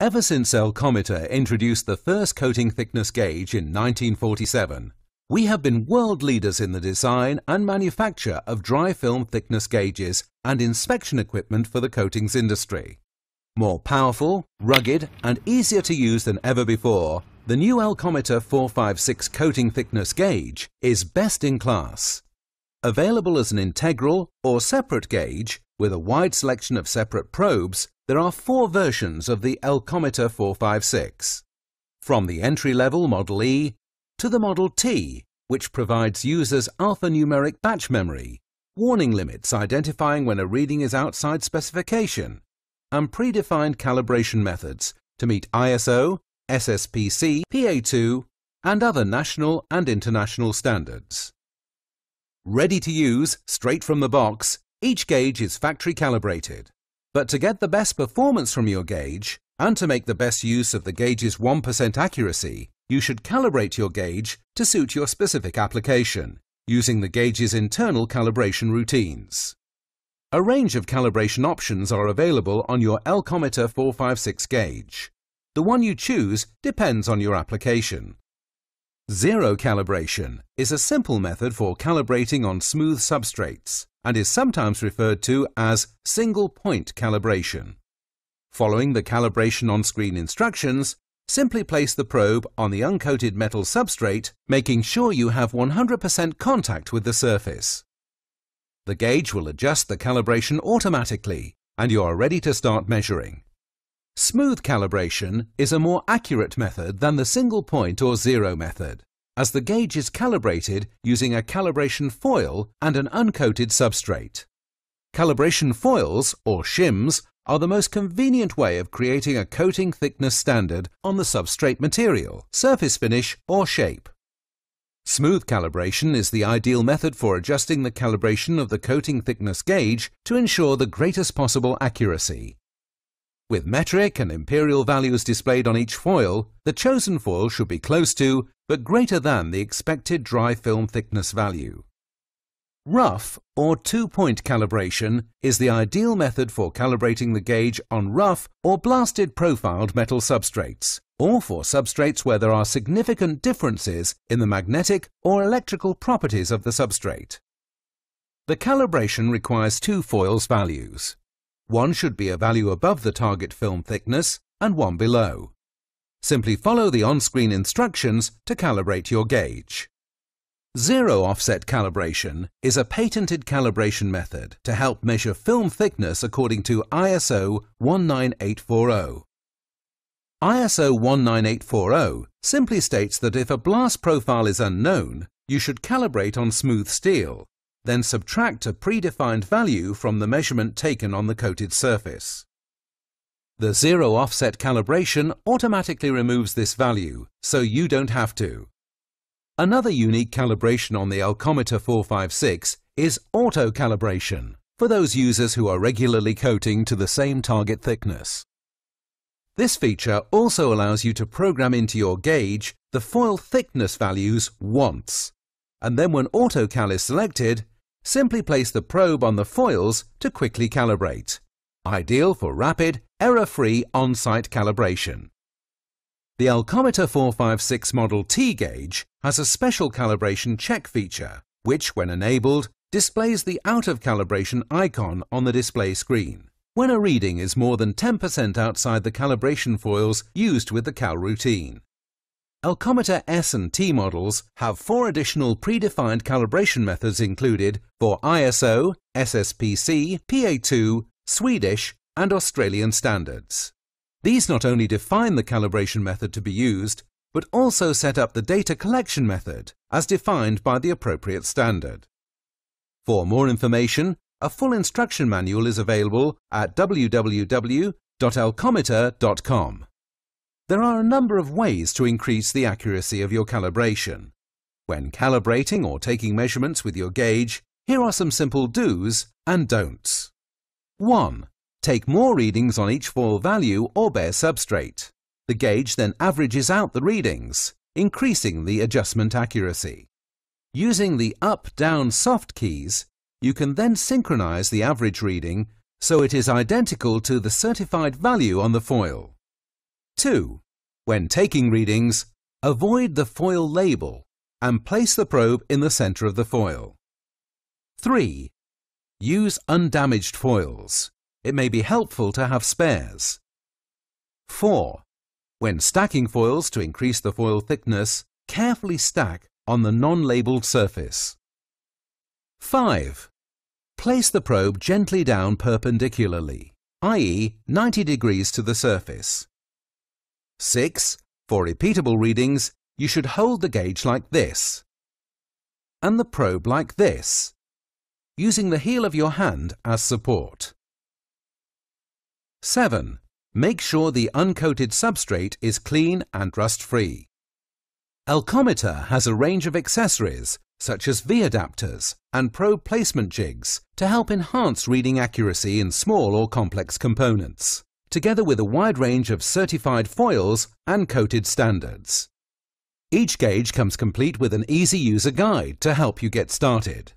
Ever since Elcometer introduced the first coating thickness gauge in 1947, we have been world leaders in the design and manufacture of dry film thickness gauges and inspection equipment for the coatings industry. More powerful, rugged and easier to use than ever before, the new Elcometer 456 coating thickness gauge is best in class. Available as an integral or separate gauge with a wide selection of separate probes, there are four versions of the Elcometer 456. From the entry-level Model E to the Model T, which provides users alphanumeric batch memory, warning limits identifying when a reading is outside specification, and predefined calibration methods to meet ISO, SSPC, PA2, and other national and international standards. Ready to use, straight from the box, each gauge is factory calibrated. But to get the best performance from your gauge, and to make the best use of the gauge's 1% accuracy, you should calibrate your gauge to suit your specific application, using the gauge's internal calibration routines. A range of calibration options are available on your Elcometer 456 gauge. The one you choose depends on your application. Zero calibration is a simple method for calibrating on smooth substrates and is sometimes referred to as single point calibration. Following the calibration on-screen instructions, simply place the probe on the uncoated metal substrate, making sure you have 100% contact with the surface. The gauge will adjust the calibration automatically and you are ready to start measuring. Smooth calibration is a more accurate method than the single point or zero method as the gauge is calibrated using a calibration foil and an uncoated substrate. Calibration foils, or shims, are the most convenient way of creating a coating thickness standard on the substrate material, surface finish or shape. Smooth calibration is the ideal method for adjusting the calibration of the coating thickness gauge to ensure the greatest possible accuracy. With metric and imperial values displayed on each foil, the chosen foil should be close to, but greater than the expected dry film thickness value. Rough, or two-point calibration, is the ideal method for calibrating the gauge on rough or blasted profiled metal substrates, or for substrates where there are significant differences in the magnetic or electrical properties of the substrate. The calibration requires two foils values. One should be a value above the target film thickness and one below. Simply follow the on-screen instructions to calibrate your gauge. Zero offset calibration is a patented calibration method to help measure film thickness according to ISO 19840. ISO 19840 simply states that if a blast profile is unknown, you should calibrate on smooth steel then subtract a predefined value from the measurement taken on the coated surface. The zero offset calibration automatically removes this value, so you don't have to. Another unique calibration on the Elcometer 456 is auto calibration for those users who are regularly coating to the same target thickness. This feature also allows you to program into your gauge the foil thickness values once, and then when AutoCal is selected, simply place the probe on the foils to quickly calibrate. Ideal for rapid, error-free on-site calibration. The Elcometer 456 Model T gauge has a special calibration check feature, which, when enabled, displays the out-of-calibration icon on the display screen when a reading is more than 10% outside the calibration foils used with the cal routine. Elcometer S and T models have four additional predefined calibration methods included for ISO, SSPC, PA2, Swedish and Australian standards. These not only define the calibration method to be used, but also set up the data collection method as defined by the appropriate standard. For more information, a full instruction manual is available at www.elcometer.com. There are a number of ways to increase the accuracy of your calibration. When calibrating or taking measurements with your gauge, here are some simple do's and don'ts. 1. Take more readings on each foil value or bare substrate. The gauge then averages out the readings, increasing the adjustment accuracy. Using the up-down soft keys, you can then synchronize the average reading so it is identical to the certified value on the foil. 2. When taking readings, avoid the foil label and place the probe in the centre of the foil. 3. Use undamaged foils. It may be helpful to have spares. 4. When stacking foils to increase the foil thickness, carefully stack on the non-labelled surface. 5. Place the probe gently down perpendicularly, i.e. 90 degrees to the surface. 6. For repeatable readings, you should hold the gauge like this and the probe like this, using the heel of your hand as support. 7. Make sure the uncoated substrate is clean and rust-free. Elcometer has a range of accessories such as V-adapters and probe placement jigs to help enhance reading accuracy in small or complex components, together with a wide range of certified foils and coated standards. Each gauge comes complete with an easy user guide to help you get started.